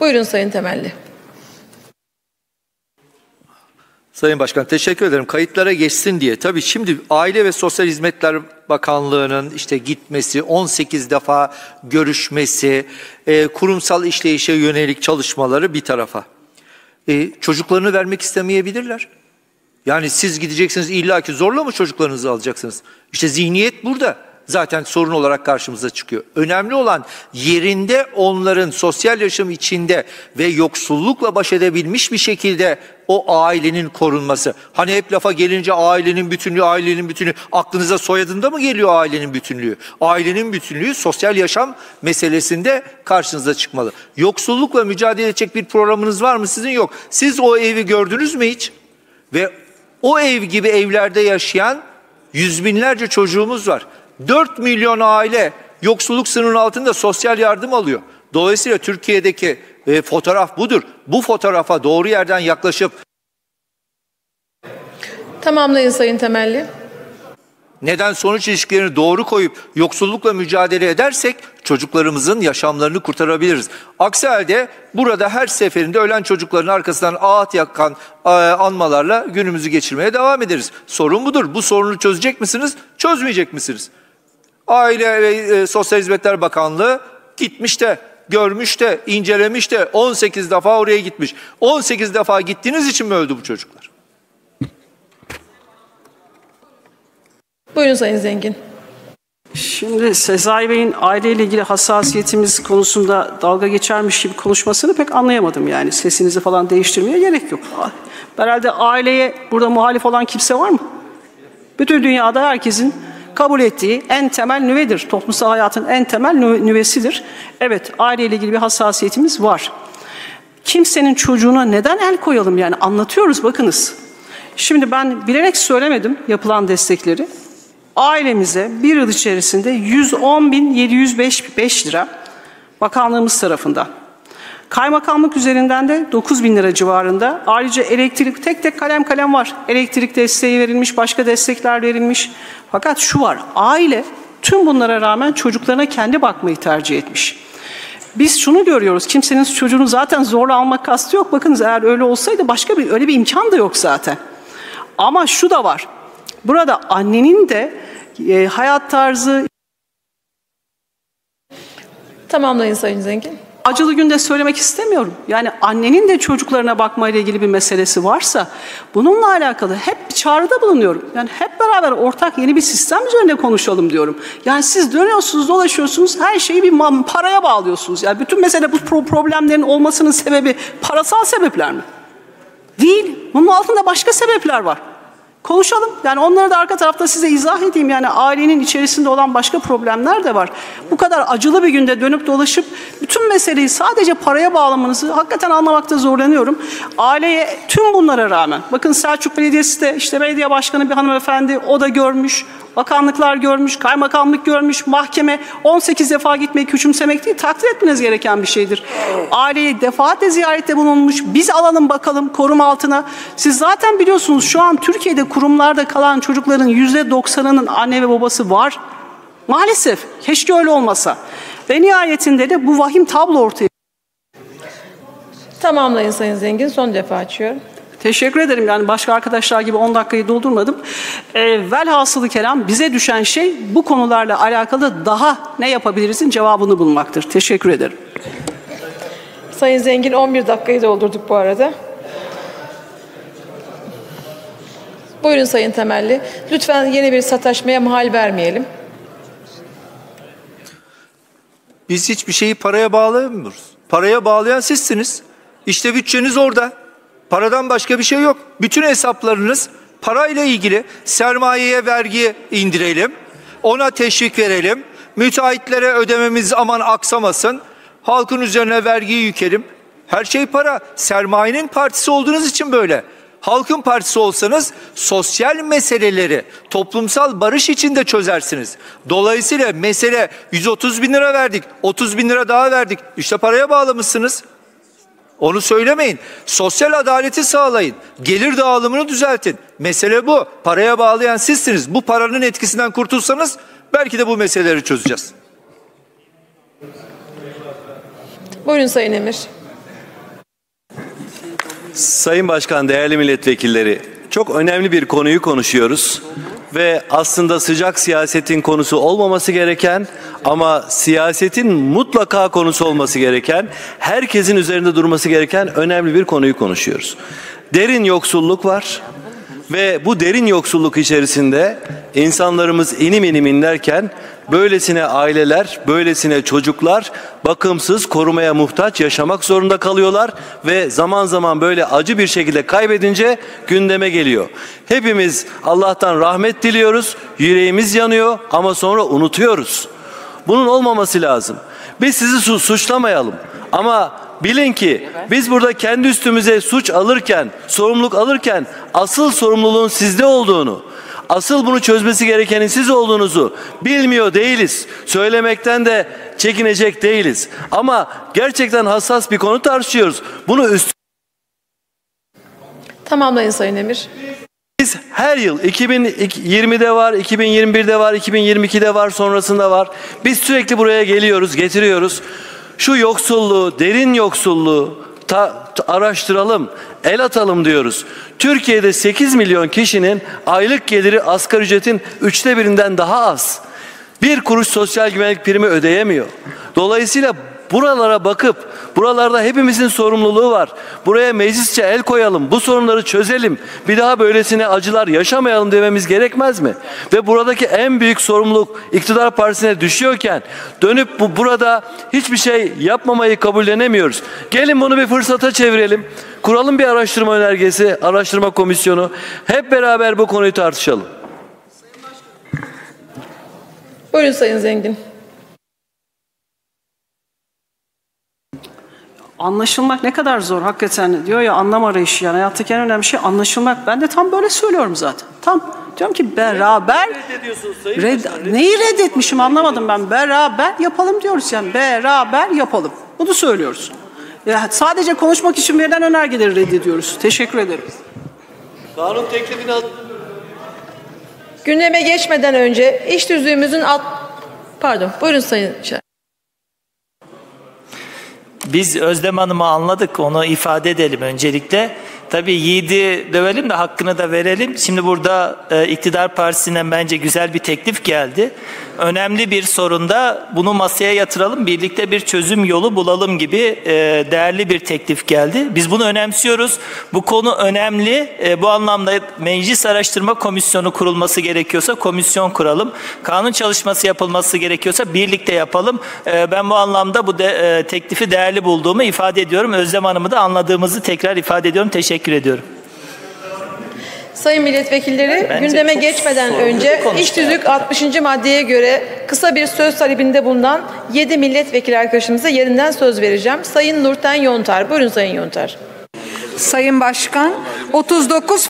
Buyurun Sayın Temelli. Sayın Başkan teşekkür ederim. Kayıtlara geçsin diye. Tabii şimdi Aile ve Sosyal Hizmetler Bakanlığı'nın işte gitmesi, 18 defa görüşmesi, e, kurumsal işleyişe yönelik çalışmaları bir tarafa. E, çocuklarını vermek istemeyebilirler. Yani siz gideceksiniz illaki zorla mı çocuklarınızı alacaksınız? İşte zihniyet burada zaten sorun olarak karşımıza çıkıyor. Önemli olan yerinde onların sosyal yaşam içinde ve yoksullukla baş edebilmiş bir şekilde o ailenin korunması. Hani hep lafa gelince ailenin bütünlüğü, ailenin bütünlüğü aklınıza soyadında mı geliyor ailenin bütünlüğü? Ailenin bütünlüğü sosyal yaşam meselesinde karşınıza çıkmalı. Yoksullukla mücadele edecek bir programınız var mı sizin? Yok. Siz o evi gördünüz mü hiç? Ve o ev gibi evlerde yaşayan yüz binlerce çocuğumuz var. 4 milyon aile yoksulluk sınırının altında sosyal yardım alıyor. Dolayısıyla Türkiye'deki e, fotoğraf budur. Bu fotoğrafa doğru yerden yaklaşıp Tamamlayın Sayın Temelli. neden sonuç ilişkilerini doğru koyup yoksullukla mücadele edersek çocuklarımızın yaşamlarını kurtarabiliriz. Aksi halde burada her seferinde ölen çocukların arkasından ağıt yakan e, anmalarla günümüzü geçirmeye devam ederiz. Sorun budur. Bu sorunu çözecek misiniz? Çözmeyecek misiniz? Aile ve e, Sosyal Hizmetler Bakanlığı gitmiş de görmüş de incelemiş de 18 defa oraya gitmiş. 18 defa gittiğiniz için mi öldü bu çocuklar? Buyurun Sayın Zengin. Şimdi Sezai Bey'in aileyle ilgili hassasiyetimiz konusunda dalga geçermiş gibi konuşmasını pek anlayamadım yani. Sesinizi falan değiştirmeye gerek yok. Herhalde aileye burada muhalif olan kimse var mı? Bütün dünyada herkesin kabul ettiği en temel nüvedir. Toplumsal hayatın en temel nüvesidir. Evet aileyle ilgili bir hassasiyetimiz var. Kimsenin çocuğuna neden el koyalım yani anlatıyoruz bakınız. Şimdi ben bilerek söylemedim yapılan destekleri. Ailemize bir yıl içerisinde 110.705 lira bakanlığımız tarafından Kaymakamlık üzerinden de 9 bin lira civarında. Ayrıca elektrik tek tek kalem kalem var. Elektrik desteği verilmiş, başka destekler verilmiş. Fakat şu var, aile tüm bunlara rağmen çocuklarına kendi bakmayı tercih etmiş. Biz şunu görüyoruz, kimsenin çocuğunu zaten zorla almak kastı yok. Bakınız eğer öyle olsaydı başka bir öyle bir imkan da yok zaten. Ama şu da var, burada annenin de e, hayat tarzı... Tamamlayın Sayın Zengin acılı günde söylemek istemiyorum. Yani annenin de çocuklarına bakmayla ilgili bir meselesi varsa bununla alakalı hep bir çağrıda bulunuyorum. Yani hep beraber ortak yeni bir sistem üzerinde konuşalım diyorum. Yani siz dönüyorsunuz, dolaşıyorsunuz, her şeyi bir paraya bağlıyorsunuz. Yani bütün mesele bu problemlerin olmasının sebebi parasal sebepler mi? Değil. Bunun altında başka sebepler var. Konuşalım. Yani onları da arka tarafta size izah edeyim. Yani ailenin içerisinde olan başka problemler de var. Bu kadar acılı bir günde dönüp dolaşıp bütün meseleyi sadece paraya bağlamanızı hakikaten anlamakta zorlanıyorum. Aileye tüm bunlara rağmen, bakın Selçuk Belediyesi de işte belediye başkanı bir hanımefendi o da görmüş, bakanlıklar görmüş, kaymakamlık görmüş, mahkeme 18 defa gitmeyi küçümsemek değil, takdir etmeniz gereken bir şeydir. Aileyi defaatle ziyarette bulunmuş, biz alalım bakalım koruma altına. Siz zaten biliyorsunuz şu an Türkiye'de kurumlarda kalan çocukların yüzde doksanının anne ve babası var. Maalesef keşke öyle olmasa. Ve nihayetinde de bu vahim tablo ortaya Tamamlayın Sayın Zengin. Son defa açıyorum. Teşekkür ederim. Yani başka arkadaşlar gibi 10 dakikayı doldurmadım. E, velhasılı kelam bize düşen şey bu konularla alakalı daha ne yapabilirizin cevabını bulmaktır. Teşekkür ederim. Sayın Zengin 11 dakikayı doldurduk bu arada. Buyurun Sayın Temelli. Lütfen yeni bir sataşmaya mahal vermeyelim. Biz hiçbir şeyi paraya bağlayamıyoruz. Paraya bağlayan sizsiniz. İşte bütçeniz orada. Paradan başka bir şey yok. Bütün hesaplarınız parayla ilgili sermayeye vergi indirelim. Ona teşvik verelim. Müteahhitlere ödememiz aman aksamasın. Halkın üzerine vergiyi yükelim. Her şey para. Sermayenin partisi olduğunuz için böyle. Halkın partisi olsanız sosyal meseleleri toplumsal barış içinde çözersiniz. Dolayısıyla mesele 130 bin lira verdik, 30 bin lira daha verdik. İşte paraya bağlamışsınız. Onu söylemeyin. Sosyal adaleti sağlayın. Gelir dağılımını düzeltin. Mesele bu. Paraya bağlayan sizsiniz. Bu paranın etkisinden kurtulsanız belki de bu meseleleri çözeceğiz. Buyurun Sayın Emir. Sayın Başkan, değerli milletvekilleri, çok önemli bir konuyu konuşuyoruz ve aslında sıcak siyasetin konusu olmaması gereken ama siyasetin mutlaka konusu olması gereken, herkesin üzerinde durması gereken önemli bir konuyu konuşuyoruz. Derin yoksulluk var ve bu derin yoksulluk içerisinde insanlarımız inim inim inlerken böylesine aileler, böylesine çocuklar bakımsız, korumaya muhtaç yaşamak zorunda kalıyorlar ve zaman zaman böyle acı bir şekilde kaybedince gündeme geliyor. Hepimiz Allah'tan rahmet diliyoruz, yüreğimiz yanıyor ama sonra unutuyoruz. Bunun olmaması lazım. Biz sizi su- suçlamayalım ama bilin ki biz burada kendi üstümüze suç alırken, sorumluluk alırken asıl sorumluluğun sizde olduğunu, asıl bunu çözmesi gerekenin siz olduğunuzu bilmiyor değiliz. Söylemekten de çekinecek değiliz. Ama gerçekten hassas bir konu tartışıyoruz. Bunu üst Tamamlayın Sayın Emir. Biz her yıl 2020'de var, 2021'de var, 2022'de var, sonrasında var. Biz sürekli buraya geliyoruz, getiriyoruz. Şu yoksulluğu, derin yoksulluğu ta- ta- araştıralım, el atalım diyoruz. Türkiye'de 8 milyon kişinin aylık geliri asgari ücretin üçte birinden daha az. Bir kuruş sosyal güvenlik primi ödeyemiyor. Dolayısıyla buralara bakıp buralarda hepimizin sorumluluğu var. Buraya meclisçe el koyalım, bu sorunları çözelim. Bir daha böylesine acılar yaşamayalım dememiz gerekmez mi? Ve buradaki en büyük sorumluluk iktidar partisine düşüyorken dönüp bu burada hiçbir şey yapmamayı kabullenemiyoruz. Gelin bunu bir fırsata çevirelim. Kuralım bir araştırma önergesi, araştırma komisyonu. Hep beraber bu konuyu tartışalım. Buyurun Sayın Zengin. Anlaşılmak ne kadar zor hakikaten diyor ya anlam arayışı yani hayattaki en önemli şey anlaşılmak. Ben de tam böyle söylüyorum zaten. Tam diyorum ki beraber Red, neyi reddetmişim anlamadım ben. Beraber yapalım diyoruz yani beraber yapalım. Bunu söylüyoruz. Ya sadece konuşmak için verilen önergeleri reddediyoruz. Teşekkür ederim. Kanun teklifini al. Gündeme geçmeden önce iş tüzüğümüzün alt... Pardon, buyurun Sayın Şer. Biz Özlem Hanım'ı anladık. Onu ifade edelim öncelikle. Tabii yiğidi dövelim de hakkını da verelim. Şimdi burada e, iktidar partisinden bence güzel bir teklif geldi. Önemli bir sorunda bunu masaya yatıralım, birlikte bir çözüm yolu bulalım gibi e, değerli bir teklif geldi. Biz bunu önemsiyoruz. Bu konu önemli. E, bu anlamda Meclis Araştırma Komisyonu kurulması gerekiyorsa komisyon kuralım. Kanun çalışması yapılması gerekiyorsa birlikte yapalım. E, ben bu anlamda bu de, e, teklifi değerli bulduğumu ifade ediyorum. Özlem Hanım'ı da anladığımızı tekrar ifade ediyorum. Teşekkür ediyorum. Sayın milletvekilleri Bence gündeme geçmeden önce iş tüzük 60. maddeye göre kısa bir söz talebinde bulunan 7 milletvekili arkadaşımıza yerinden söz vereceğim. Sayın Nurten Yontar. Buyurun Sayın Yontar. Sayın Başkan, 39